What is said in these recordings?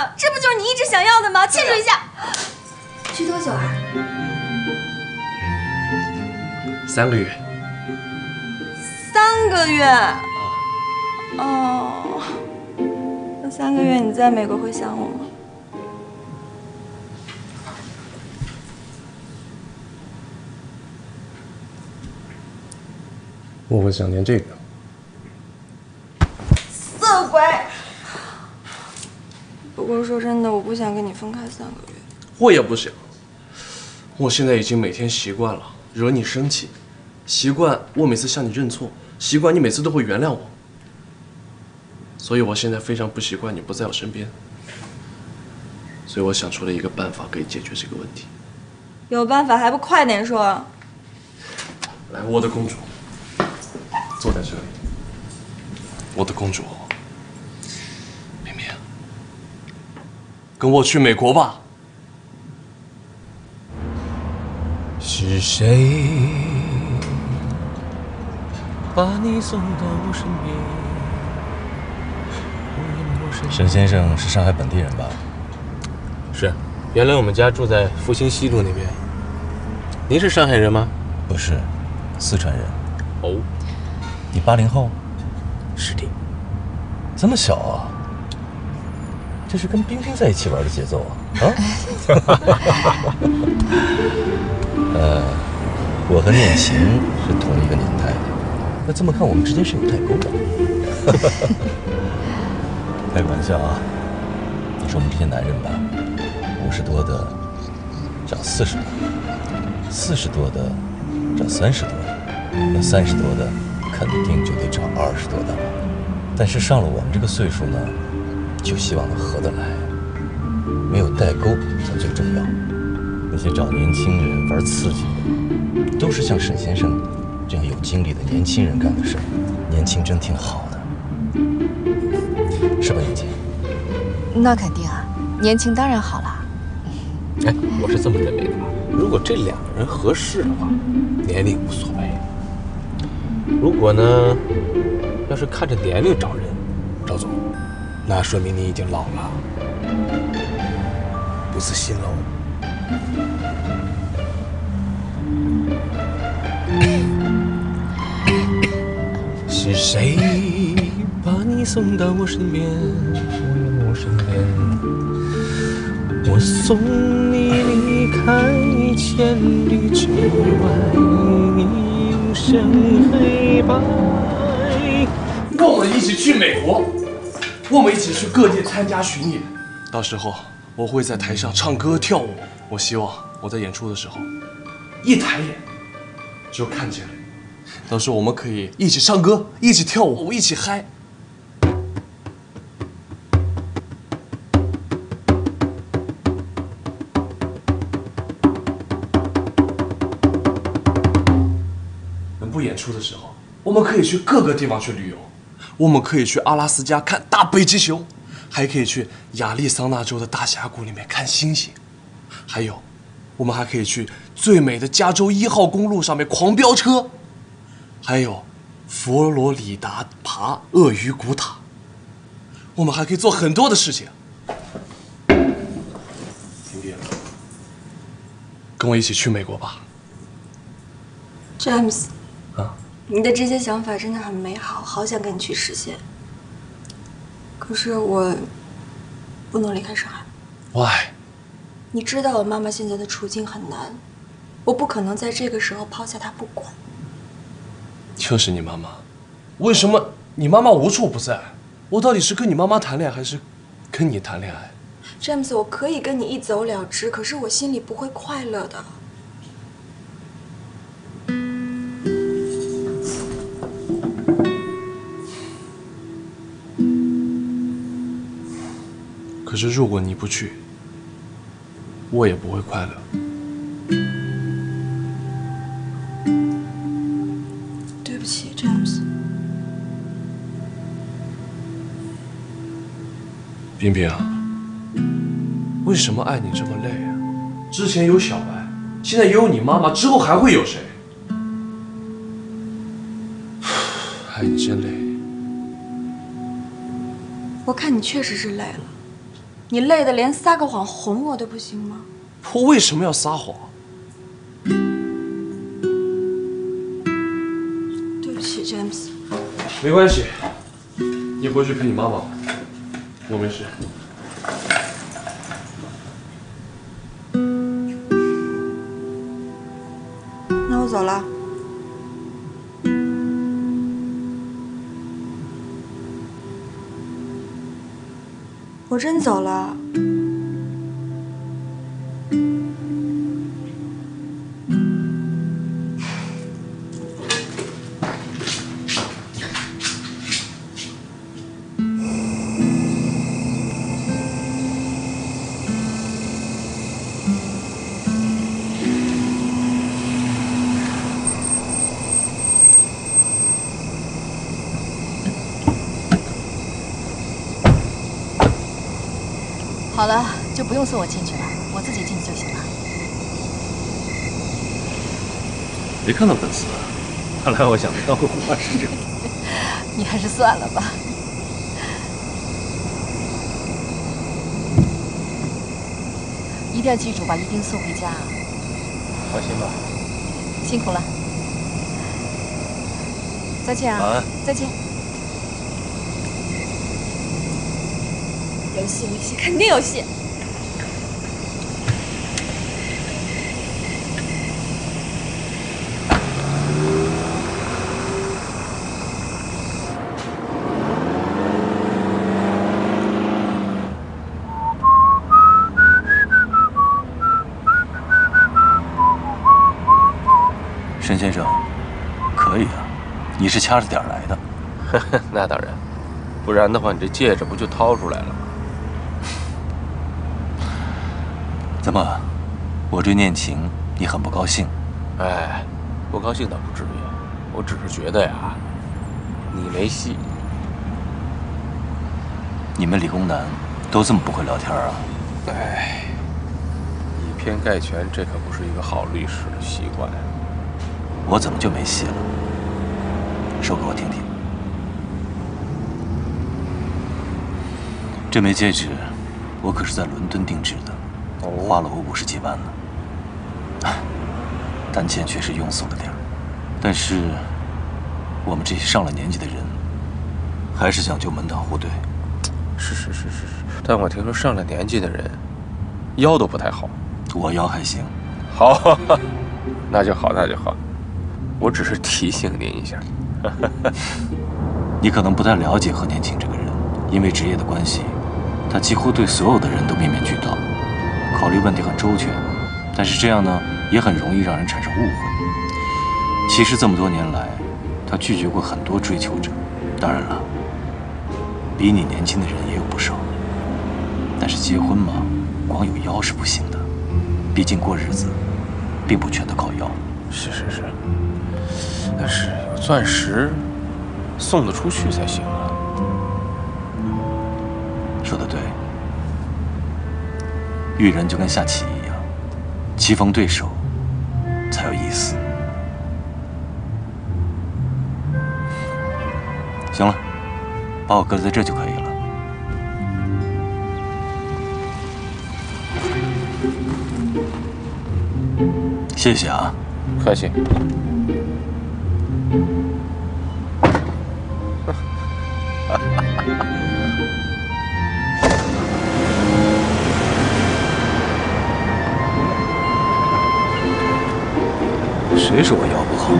了，这不就是你一直想要的吗？庆祝一下。去多久啊？三个月。三个月。哦，那三个月你在美国会想我吗？我会想念这个。色鬼！不过说真的，我不想跟你分开三个月。我也不想。我现在已经每天习惯了惹你生气，习惯我每次向你认错，习惯你每次都会原谅我。所以我现在非常不习惯你不在我身边。所以我想出了一个办法可以解决这个问题。有办法还不快点说？来，我的公主。坐在这里，我的公主，明明，跟我去美国吧。是谁把你送到我身边？沈先生是上海本地人吧？是，原来我们家住在复兴西路那边。您是上海人吗？不是，四川人。哦。你八零后，是的，这么小啊？这是跟冰冰在一起玩的节奏啊？啊？呃，我和念琴是同一个年代的，那这么看我们之间是有代沟的。开个玩笑啊！你说我们这些男人吧，五十多的找四十多，四十多的找三十多，那三十多的。肯定就得找二十多的了，但是上了我们这个岁数呢，就希望能合得来，没有代沟才最重要。那些找年轻人玩刺激的，都是像沈先生这样有经历的年轻人干的事儿。年轻真挺好的，是吧，年轻？那肯定啊，年轻当然好了。哎，我是这么认为的，如果这两个人合适的话，年龄无所谓。如果呢，要是看着年龄找人，赵总，那说明你已经老了，不死心喽。是谁把你送到我身边？我身边，我送你离开千里之外。黑白。跟我们一起去美国，我们一起去各地参加巡演。到时候我会在台上唱歌跳舞。我希望我在演出的时候，一抬眼就看见了。到时候我们可以一起唱歌，一起跳舞，一起嗨。不演出的时候，我们可以去各个地方去旅游，我们可以去阿拉斯加看大北极熊，还可以去亚利桑那州的大峡谷里面看星星，还有，我们还可以去最美的加州一号公路上面狂飙车，还有佛罗里达爬鳄鱼古塔，我们还可以做很多的事情。婷婷，跟我一起去美国吧，James。你的这些想法真的很美好，好想跟你去实现。可是我不能离开上海。Why？你知道我妈妈现在的处境很难，我不可能在这个时候抛下她不管。就是你妈妈，为什么你妈妈无处不在？我到底是跟你妈妈谈恋爱，还是跟你谈恋爱？詹姆斯，我可以跟你一走了之，可是我心里不会快乐的。是如果你不去，我也不会快乐。对不起，詹姆斯。冰冰，为什么爱你这么累啊？之前有小白，现在也有你妈妈，之后还会有谁？爱你真累。我看你确实是累了。你累得连撒个谎哄我都不行吗？我为什么要撒谎？对不起，James。没关系，你回去陪你妈妈吧，我没事。真走了。就不用送我进去了，我自己进去就行了。没看到粉丝，看来我想当回话是这样。你还是算了吧。一定要记住把一丁送回家啊！放心吧。辛苦了，再见啊！晚安再见。有戏，有戏，肯定有戏。申先生，可以啊，你是掐着点儿来的。那当然，不然的话，你这戒指不就掏出来了吗？怎么，我追念情，你很不高兴？哎，不高兴倒不至于，我只是觉得呀，你没戏。你们理工男都这么不会聊天啊？哎，以偏概全，这可不是一个好律师的习惯。我怎么就没戏了？说给我听听。这枚戒指，我可是在伦敦定制的，花了我五十几万呢。唉 但钱确实庸俗了点儿。但是，我们这些上了年纪的人，还是讲究门当户对。是是是是是，但我听说上了年纪的人腰都不太好。我腰还行，好，那就好，那就好。我只是提醒您一下。你可能不太了解何年庆这个人，因为职业的关系，他几乎对所有的人都面面俱到，考虑问题很周全。但是这样呢，也很容易让人产生误会。其实这么多年来，他拒绝过很多追求者，当然了，比你年轻的人也有不少。但是结婚嘛，光有腰是不行的，毕竟过日子，并不全都靠腰。是是是，但是钻石送得出去才行啊。说的对，遇人就跟下棋一样，棋逢对手才有意思。行了，把我搁在这就可以了。谢谢啊，客气。谁说我腰不好？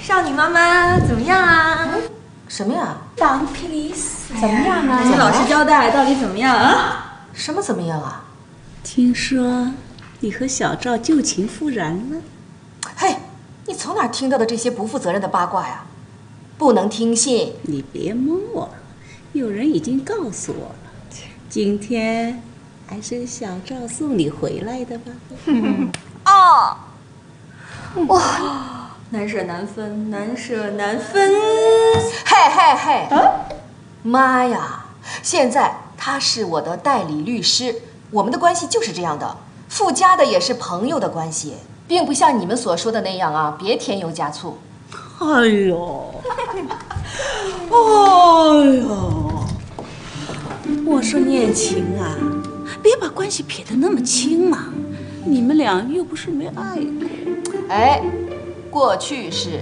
少女妈妈怎么样啊？什么呀？当 please，怎么样啊？你老实交代，到底怎么样啊？什么怎么样啊？听说你和小赵旧情复燃了？嘿，你从哪儿听到的这些不负责任的八卦呀？不能听信。你别蒙我了，有人已经告诉我了。今天还是小赵送你回来的吧？哦，哇，难舍难分，难舍难分。嘿嘿嘿！妈呀！现在他是我的代理律师，我们的关系就是这样的，附加的也是朋友的关系，并不像你们所说的那样啊，别添油加醋。哎呦，哎呦，我说念情啊，别把关系撇得那么清嘛，你们俩又不是没爱过。哎，过去式。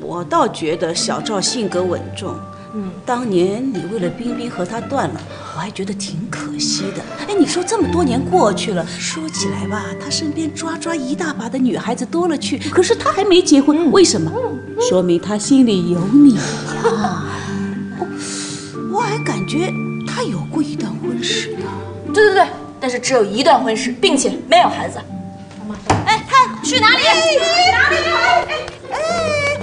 我倒觉得小赵性格稳重，嗯，当年你为了冰冰和他断了，我还觉得挺可惜的。哎，你说这么多年过去了，说起来吧，他身边抓抓一大把的女孩子多了去，可是他还没结婚，为什么？说明他心里有你呀。我还感觉他有过一段婚事呢。对对对，但是只有一段婚事，并且没有孩子。哎，他去哪里？去哪里？哎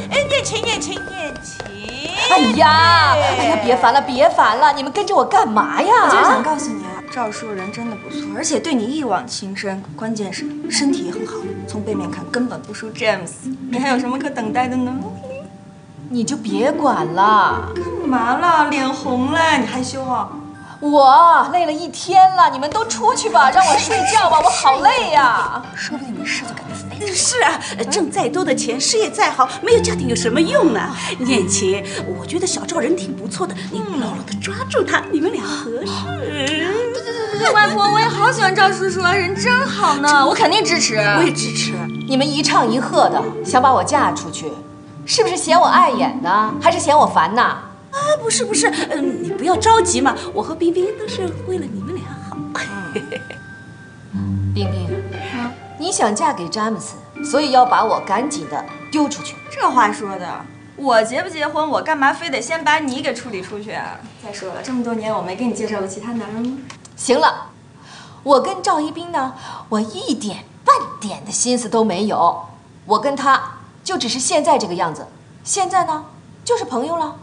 哎，念情念情念情。哎呀，哎呀，别烦了，别烦了，你们跟着我干嘛呀？我就是想告诉你啊，赵叔人真的不错，而且对你一往情深，关键是身体也很好，从背面看根本不输 James。你还有什么可等待的呢？你就别管了。干嘛了？脸红了？你害羞啊？我累了一天了，你们都出去吧，让我睡觉吧，我好累呀。说不定没事就感觉飞。是啊，挣再多的钱，事业再好，没有家庭有什么用呢？念琴，我觉得小赵人挺不错的，你牢牢的抓住他，你们俩合适。对对对对，外婆，我也好喜欢赵叔叔啊，人真好呢，我肯定支持。我也支持。你们一唱一和的，想把我嫁出去，是不是嫌我碍眼呢？还是嫌我烦呢？啊，不是不是，嗯，你不要着急嘛，我和冰冰都是为了你们俩好。冰冰，啊你想嫁给詹姆斯，所以要把我赶紧的丢出去。这话说的，我结不结婚，我干嘛非得先把你给处理出去啊？再说了，这么多年我没给你介绍过其他男人吗？行了，我跟赵一冰呢，我一点半点的心思都没有。我跟他就只是现在这个样子，现在呢就是朋友了。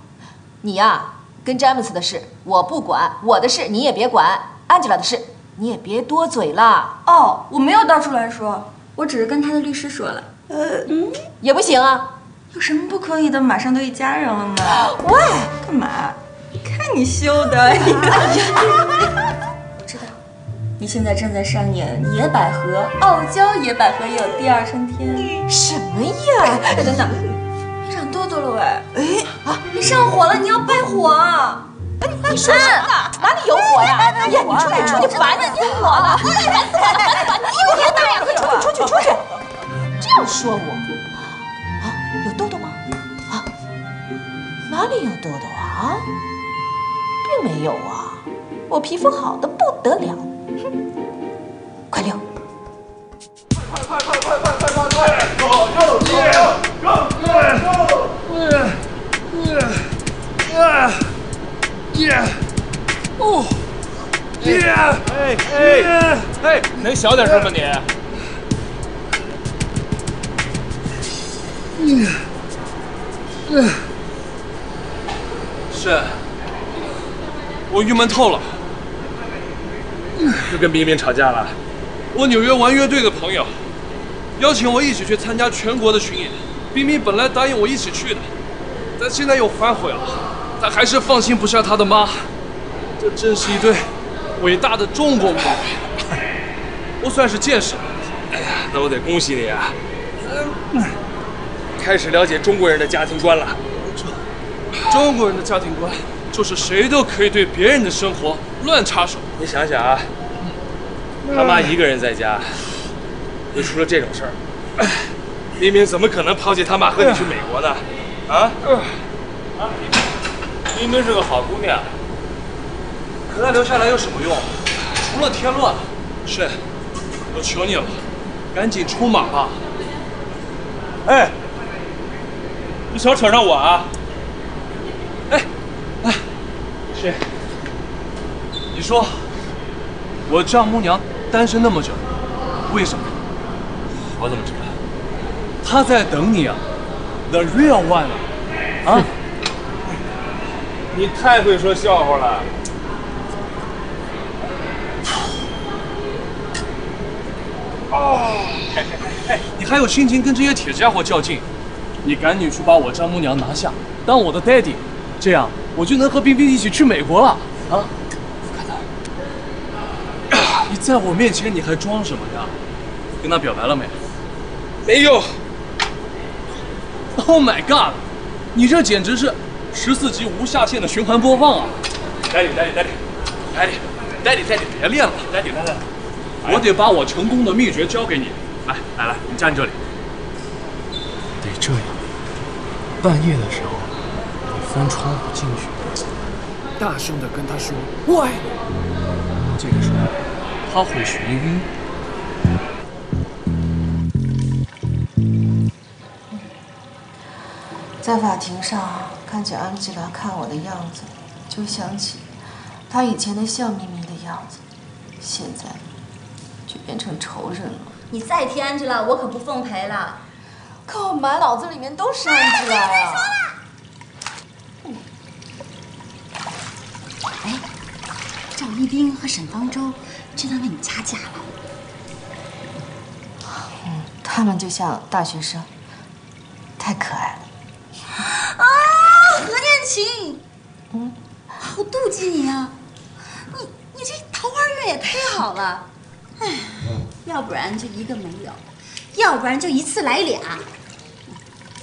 你呀，跟詹姆斯的事我不管，我的事你也别管，安吉拉的事你也别多嘴了。哦，我没有到处乱说，我只是跟他的律师说了。呃，嗯，也不行啊。有什么不可以的？马上都一家人了嘛。喂，干嘛？看你羞的！哎呀，我知道，你现在正在上演野百合，傲娇野百合也有第二春天。什么呀？哎，等等，你长痘痘了喂！哎啊，你上火了，你要败火啊！你说什么？哪里有火呀？哎呀，你出去出去，烦死我了！烦死我了！烦死我了！你别大呀！快出去出去出去！这样说我啊？有痘痘吗？啊？哪里有痘痘啊？并没有啊，我皮肤好的不得了。哼，快溜！快快快快快快快快！左右左右！哎哎哎，能小点声吗你？是，我郁闷透了，又跟冰冰吵架了。我纽约玩乐队的朋友邀请我一起去参加全国的巡演，冰冰本来答应我一起去的，但现在又反悔了。她还是放心不下她的妈。这真是一对伟大的中国母女，我算是见识了。哎呀，那我得恭喜你啊！开始了解中国人的家庭观了。中国人的家庭观就是谁都可以对别人的生活乱插手。你想想啊，他妈一个人在家，又出了这种事儿，冰冰怎么可能抛弃他妈和你去美国呢？啊？啊？明明是个好姑娘，可她留下来有什么用？除了添乱。是，我求你了，赶紧出马吧。哎，你少扯上我啊！哎，哎，是，你说，我丈母娘单身那么久，为什么？我怎么知道？她在等你啊，the real one 啊！你太会说笑话了。哦，哎，你还有心情跟这些铁家伙较劲？你赶紧去把我丈母娘拿下，当我的 daddy，这样我就能和冰冰一起去美国了。啊？你在我面前你还装什么呀？跟他表白了没？没有。Oh my god！你这简直是十四集无下限的循环播放啊！Daddy，Daddy，Daddy，Daddy，Daddy，别练了，Daddy，来来，我得把我成功的秘诀教给你。来来来，你站这里。得这样，半夜的时候，你翻窗户进去，大声的跟他说“我爱你”。这个时候，他会眩晕。在法庭上看见安吉拉看我的样子，就想起她以前那笑眯眯的样子，现在就变成仇人了。你再提安吉拉，我可不奉陪了。可我满脑子里面都是安吉拉呀！哎，赵一冰和沈方舟居然为你掐架了。嗯，他们就像大学生，太可爱了。啊，何念琴，嗯，好妒忌你啊！你你这桃花运也太好了，哎，要不然就一个没有，要不然就一次来俩。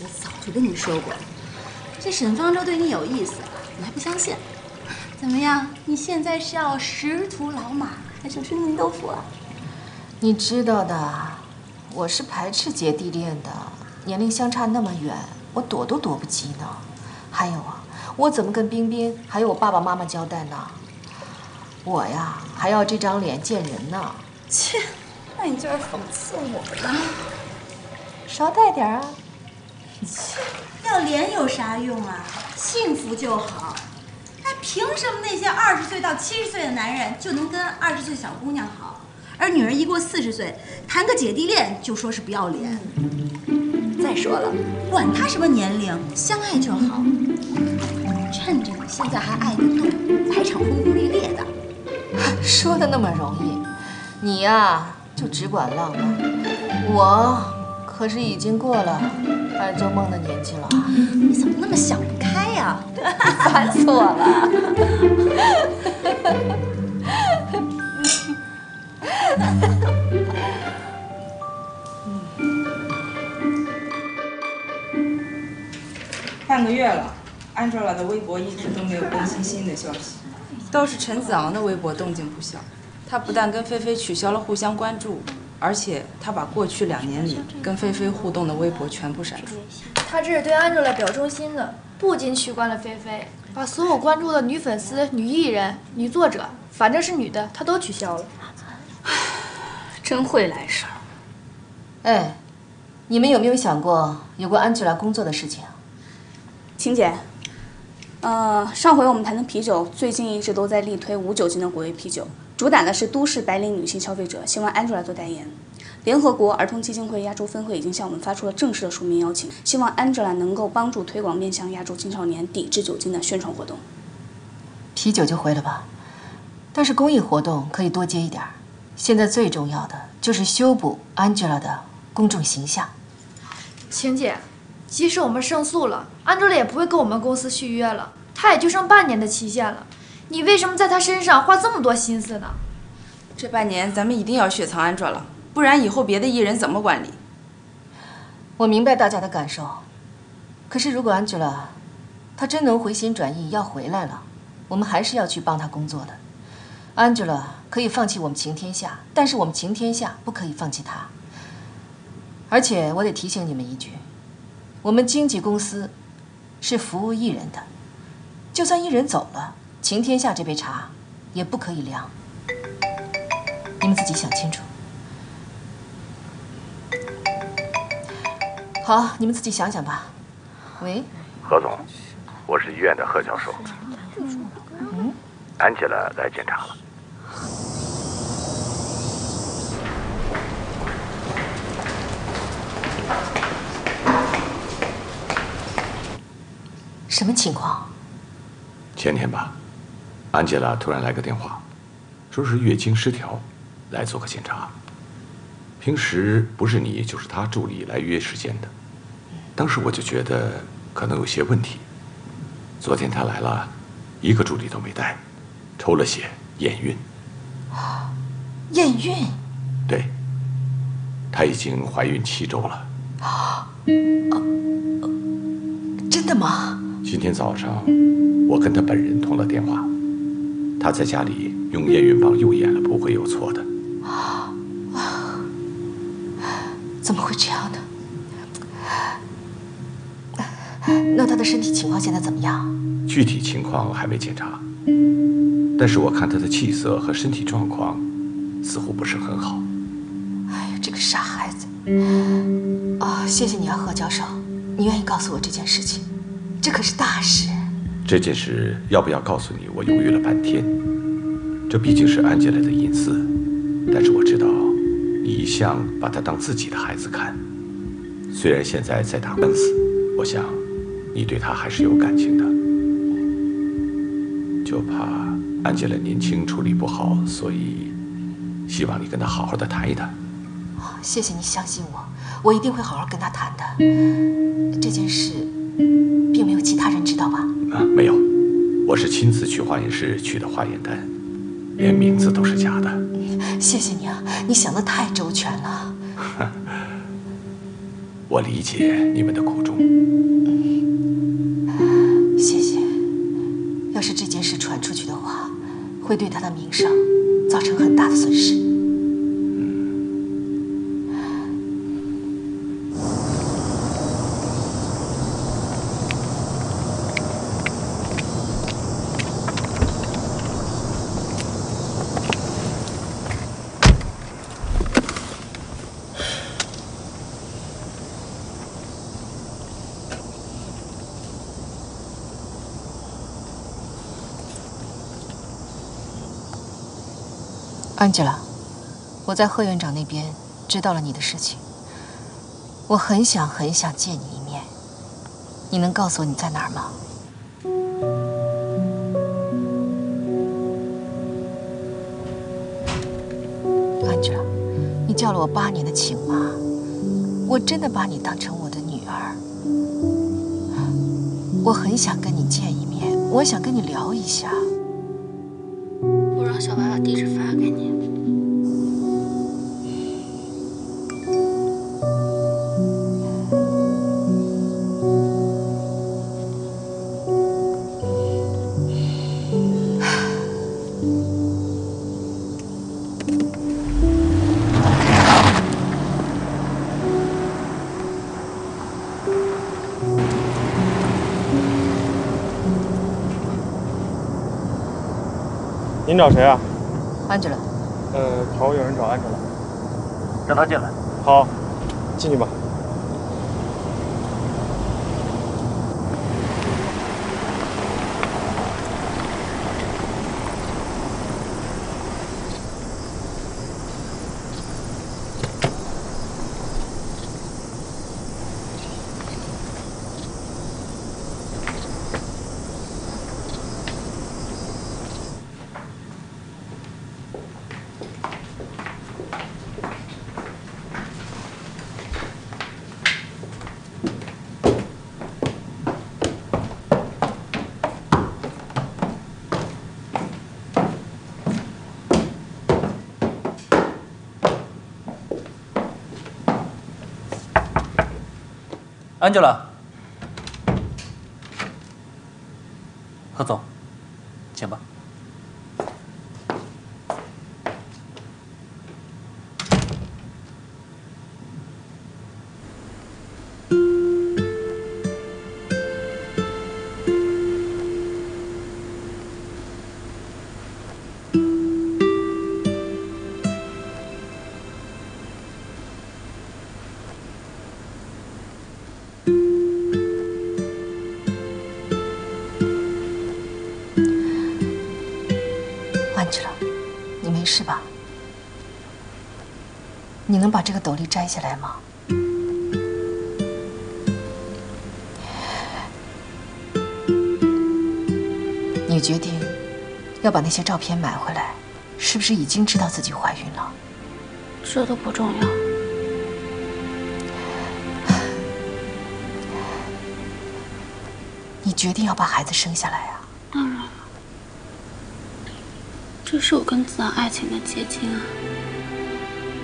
我早就跟你说过，这沈方舟对你有意思，你还不相信？怎么样？你现在是要识途老马，还是吃嫩豆腐啊？你知道的，我是排斥姐弟恋的，年龄相差那么远。我躲都躲不及呢，还有啊，我怎么跟冰冰还有我爸爸妈妈交代呢？我呀，还要这张脸见人呢。切，那你就是讽刺我呢？少带点啊。切，要脸有啥用啊？幸福就好。那凭什么那些二十岁到七十岁的男人就能跟二十岁小姑娘好，而女人一过四十岁，谈个姐弟恋就说是不要脸？再说了，管他什么年龄，相爱就好。趁着你现在还爱得动，来场轰轰烈烈的。说的那么容易，你呀就只管浪漫，我可是已经过了爱做梦的年纪了。你怎么那么想不开呀？烦死我了！半个月了，Angela 的微博一直都没有更新新的消息，倒是陈子昂的微博动静不小。他不但跟菲菲取消了互相关注，而且他把过去两年里跟菲菲互动的微博全部删除。他这是对 Angela 表忠心的，不仅取关了菲菲，把所有关注的女粉丝、女艺人、女作者，反正是女的，他都取消了。真会来事儿。哎，你们有没有想过有关 Angela 工作的事情？晴姐，呃，上回我们谈的啤酒，最近一直都在力推无酒精的果味啤酒，主打的是都市白领女性消费者，希望 Angela 做代言。联合国儿童基金会亚洲分会已经向我们发出了正式的书面邀请，希望 Angela 能够帮助推广面向亚洲青少年抵制酒精的宣传活动。啤酒就回了吧，但是公益活动可以多接一点。现在最重要的就是修补 Angela 的公众形象。晴姐。即使我们胜诉了，安卓乐也不会跟我们公司续约了。他也就剩半年的期限了，你为什么在他身上花这么多心思呢？这半年咱们一定要雪藏安卓了，不然以后别的艺人怎么管理？我明白大家的感受，可是如果安卓乐他真能回心转意要回来了，我们还是要去帮他工作的。安卓乐可以放弃我们晴天下，但是我们晴天下不可以放弃他。而且我得提醒你们一句。我们经纪公司是服务艺人的，就算艺人走了，晴天下这杯茶也不可以凉。你们自己想清楚。好，你们自己想想吧。喂，何总，我是医院的何教授。嗯，安吉拉来检查了。什么情况？前天吧，安吉拉突然来个电话，说是月经失调，来做个检查。平时不是你就是他助理来约时间的，当时我就觉得可能有些问题。昨天他来了，一个助理都没带，抽了血验孕。验孕？对，她已经怀孕七周了，啊真的吗？今天早上，我跟他本人通了电话，他在家里用验孕棒又验了，不会有错的。怎么会这样呢？那他的身体情况现在怎么样？具体情况还没检查，但是我看他的气色和身体状况似乎不是很好。哎呀，这个傻孩子！啊，谢谢你啊，贺教授，你愿意告诉我这件事情，这可是大事。这件事要不要告诉你，我犹豫了半天。这毕竟是安吉拉的隐私，但是我知道你一向把她当自己的孩子看。虽然现在在打官司，我想你对她还是有感情的。就怕安吉拉年轻处理不好，所以希望你跟她好好的谈一谈。谢谢你相信我，我一定会好好跟她谈的。这件事并没有其他人知道吧？啊，没有，我是亲自去化验室取的化验单，连名字都是假的。谢谢你啊，你想的太周全了。我理解你们的苦衷。谢谢。要是这件事传出去的话，会对他的名声造成很大的损失。安吉拉，我在贺院长那边知道了你的事情，我很想很想见你一面，你能告诉我你在哪儿吗？安吉拉，你叫了我八年的亲妈，我真的把你当成我的女儿，我很想跟你见一面，我想跟你聊一下。我让小白把地址发给你。找谁啊？安吉拉，呃，头有人找安吉拉。让他进来。好，进去吧。Angela 贺总请吧。要把那些照片买回来，是不是已经知道自己怀孕了？这都不重要。你决定要把孩子生下来啊？当然了，这是我跟子昂爱情的结晶啊。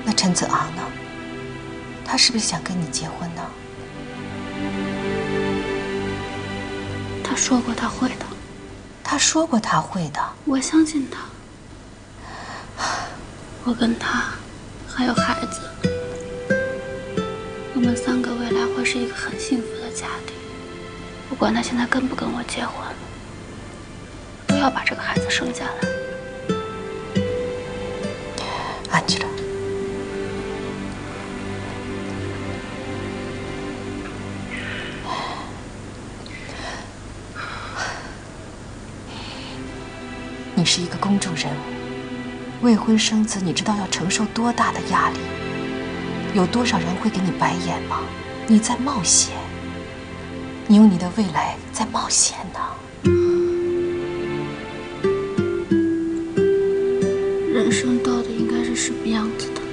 那陈子昂呢？他是不是想跟你结婚呢？他说过他会的，他说过他会的。我相信他。我跟他还有孩子，我们三个未来会是一个很幸福的家庭。不管他现在跟不跟我结婚，都要把这个孩子生下来。你是一个公众人物，未婚生子，你知道要承受多大的压力？有多少人会给你白眼吗？你在冒险，你用你的未来在冒险呢。人生到底应该是什么样子的呢？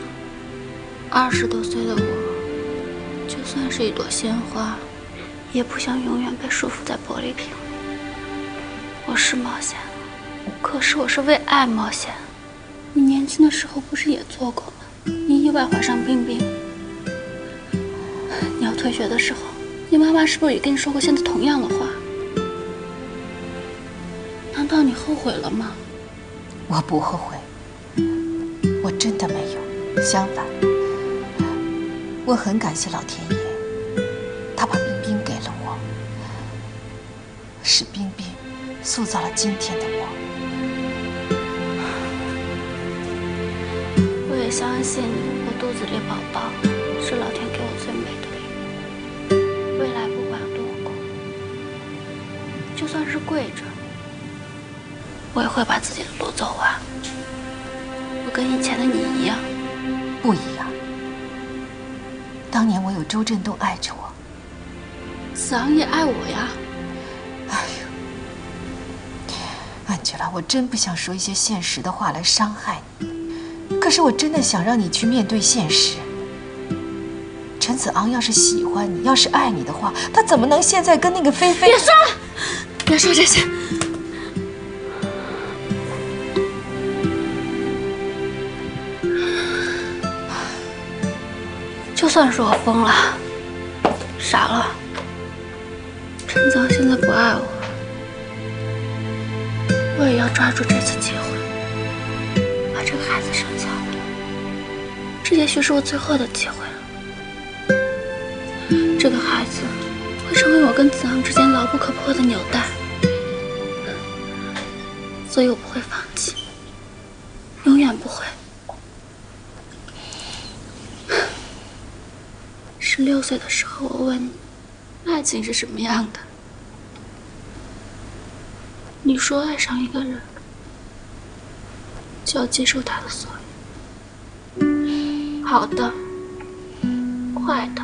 二十多岁的我，就算是一朵鲜花，也不想永远被束缚在玻璃瓶里。我是冒险，可是我是为爱冒险。你年轻的时候不是也做过吗？你意外怀上冰冰，你要退学的时候，你妈妈是不是也跟你说过现在同样的话？难道你后悔了吗？我不后悔，我真的没有。相反，我很感谢老天爷，他把冰冰给了我，是冰冰塑造了今天的我。相信我肚子里宝宝是老天给我最美的礼物。未来不管多苦，就算是跪着，我也会把自己的路走完。我跟以前的你一样，不一样。当年我有周振东爱着我，子昂也爱我呀。哎呦，安吉拉，我真不想说一些现实的话来伤害你，是我真的想让你去面对现实。陈子昂要是喜欢你，要是爱你的话，他怎么能现在跟那个菲菲？别说了，别说这些。就算是我疯了、傻了，陈子昂现在不爱我，我也要抓住这次机会，把这个孩子生下来。这也许是我最后的机会了。这个孩子会成为我跟子昂之间牢不可破的纽带，所以我不会放弃，永远不会。十六岁的时候，我问你，爱情是什么样的？你说爱上一个人，就要接受他的所有，好的、坏的、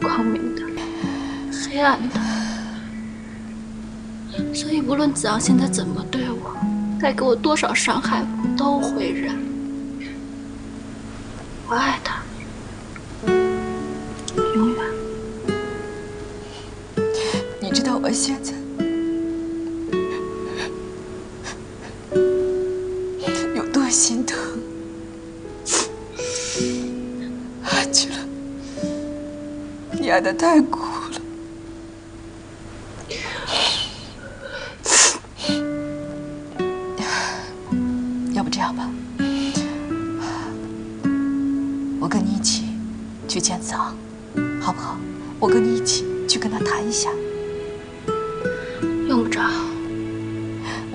光明的、黑暗的。所以，无论子昂现在怎么对我，带给我多少伤害，我都会忍。我爱他。永远。你知道我现在你爱的太苦了。要不这样吧，我跟你一起去见子昂。好不好？我跟你一起去跟他谈一下。用不着，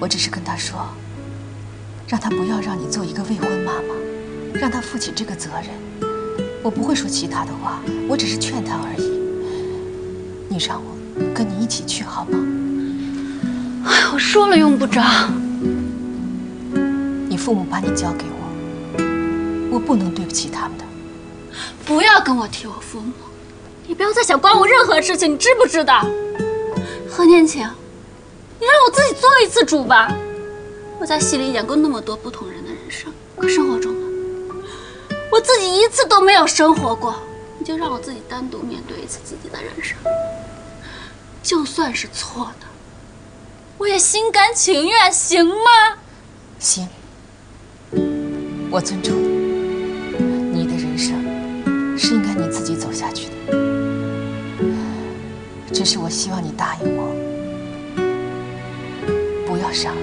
我只是跟他说，让他不要让你做一个未婚妈妈，让他负起这个责任。我不会说其他的话，我只是劝他而已。你让我跟你一起去好吗？哎，我说了用不着。你父母把你交给我，我不能对不起他们的。不要跟我提我父母。你不要再想管我任何事情，你知不知道？何年晴，你让我自己做一次主吧。我在戏里演过那么多不同人的人生，可生活中呢，我自己一次都没有生活过。你就让我自己单独面对一次自己的人生，就算是错的，我也心甘情愿，行吗？行，我尊重你。你的人生是应该你自己走下去的。只是我希望你答应我，不要伤害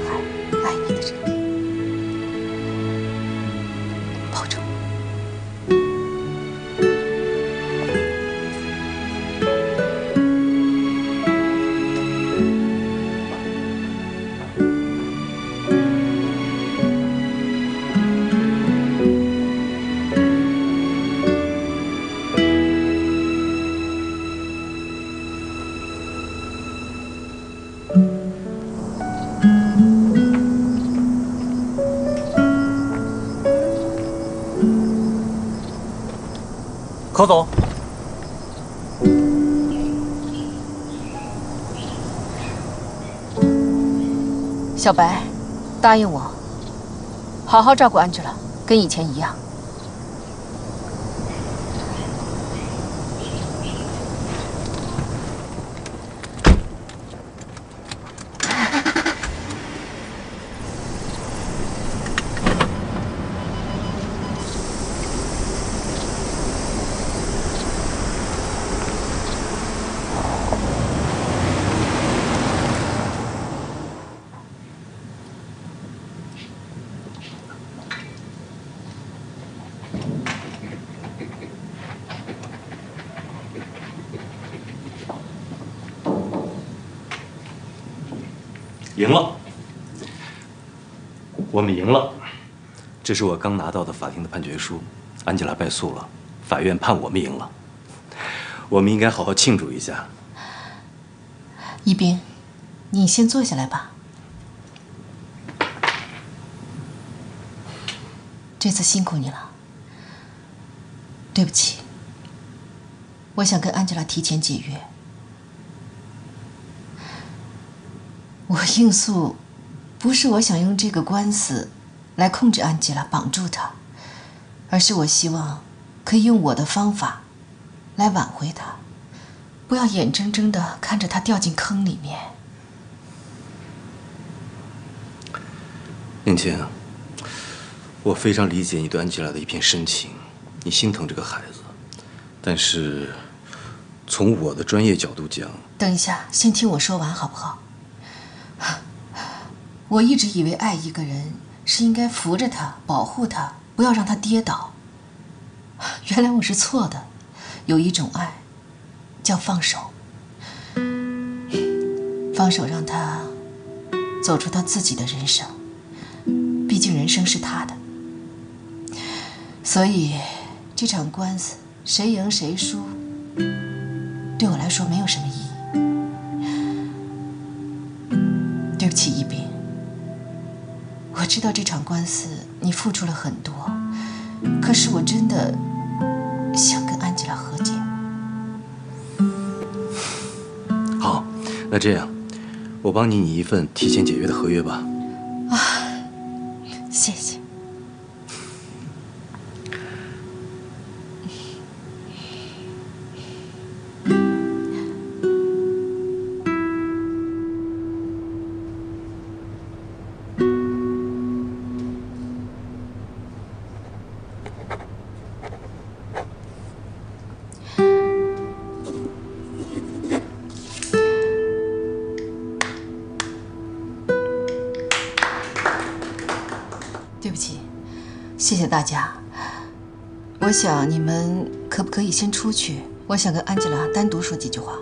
小白，答应我，好好照顾安吉拉跟以前一样。赢了，我们赢了。这是我刚拿到的法庭的判决书，安吉拉败诉了，法院判我们赢了。我们应该好好庆祝一下。一冰，你先坐下来吧。这次辛苦你了，对不起。我想跟安吉拉提前解约。我应诉，不是我想用这个官司来控制安吉拉、绑住她，而是我希望可以用我的方法来挽回她，不要眼睁睁的看着她掉进坑里面。宁青，我非常理解你对安吉拉的一片深情，你心疼这个孩子，但是从我的专业角度讲，等一下，先听我说完好不好？我一直以为爱一个人是应该扶着他、保护他，不要让他跌倒。原来我是错的。有一种爱，叫放手，放手让他走出他自己的人生。毕竟人生是他的，所以这场官司谁赢谁输，对我来说没有什么意义。对不起，一。知道这场官司你付出了很多，可是我真的想跟安吉拉和解。好，那这样，我帮你拟一份提前解约的合约吧。谢谢大家。我想你们可不可以先出去？我想跟安吉拉单独说几句话。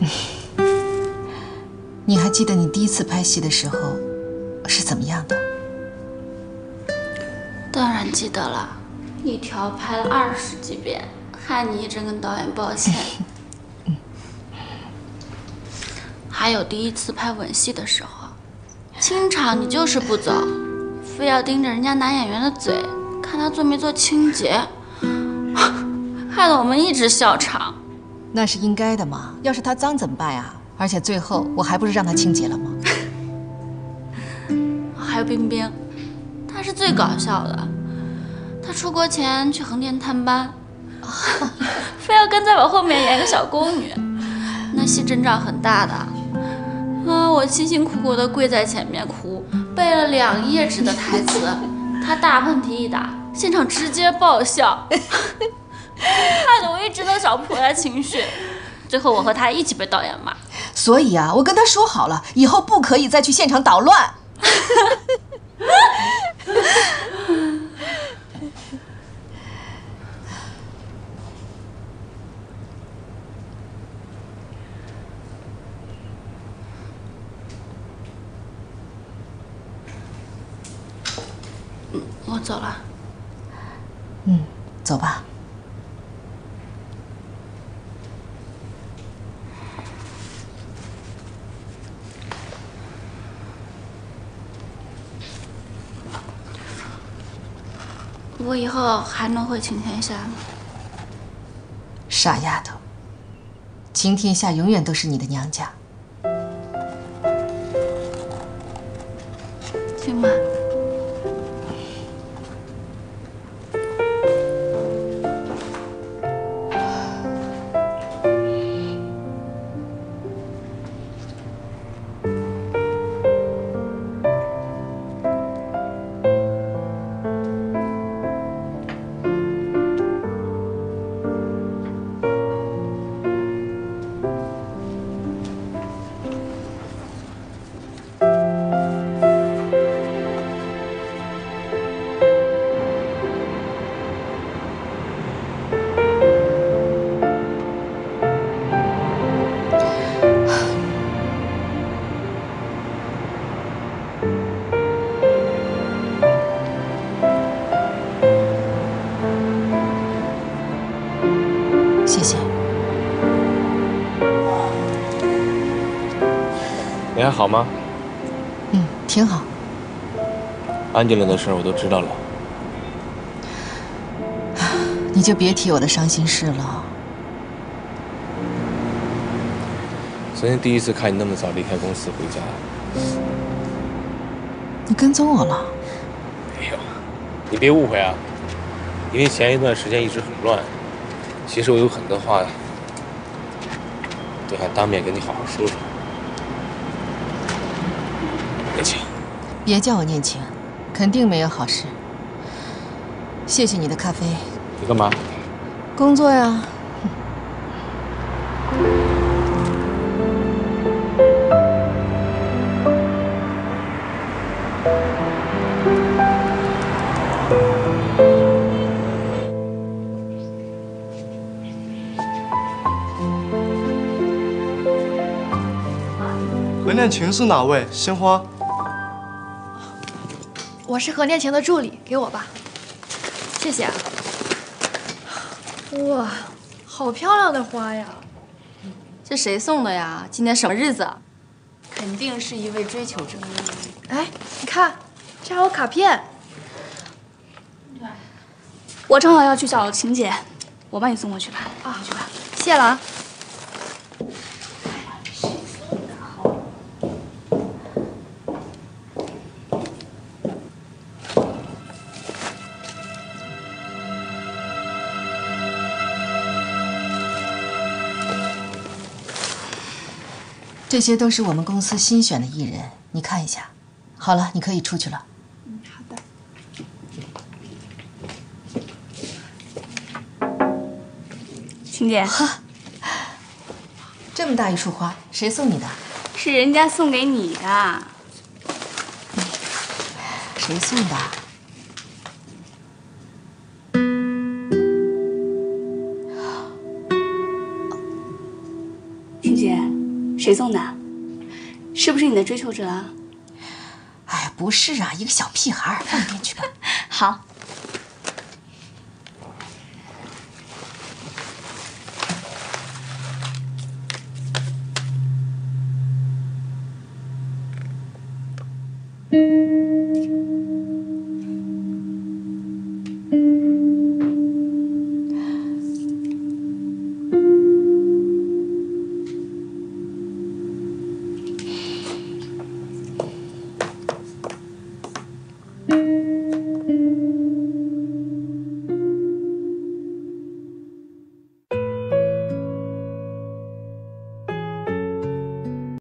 你还记得你第一次拍戏的时候是怎么样的？当然记得了，一条拍了二十几遍，害你一直跟导演抱歉。还有第一次拍吻戏的时候，清场你就是不走，非要盯着人家男演员的嘴，看他做没做清洁，害得我们一直笑场。那是应该的嘛，要是他脏怎么办呀？而且最后我还不是让他清洁了吗？还有冰冰，她是最搞笑的。他出国前去横店探班，非要跟在我后面演个小宫女，那戏阵仗很大的。啊，我辛辛苦苦的跪在前面哭，背了两页纸的台词，他大喷嚏一打，现场直接爆笑，害得我一直都找不回来情绪。最后我和他一起被导演骂。所以啊，我跟他说好了，以后不可以再去现场捣乱。我走了。嗯，走吧。我以后还能回晴天下吗？傻丫头，晴天下永远都是你的娘家。行吗？好吗？嗯，挺好。安吉拉的事儿我都知道了。你就别提我的伤心事了。昨天第一次看你那么早离开公司回家，你跟踪我了？没有，你别误会啊。因为前一段时间一直很乱，其实我有很多话都想当面跟你好好说说。念情，别叫我念情，肯定没有好事。谢谢你的咖啡。你干嘛？工作呀。何念情是哪位？鲜花。我是何念晴的助理，给我吧。谢谢啊。哇，好漂亮的花呀！这谁送的呀？今天什么日子？肯定是一位追求者。哎，你看，这还有卡片。我正好要去找晴姐，我帮你送过去吧。啊，去吧。谢了啊。这些都是我们公司新选的艺人，你看一下。好了，你可以出去了。嗯，好的。晴姐，这么大一束花，谁送你的？是人家送给你的。谁送的？谁送的？是不是你的追求者啊？哎，不是啊，一个小屁孩，放一边去吧。好。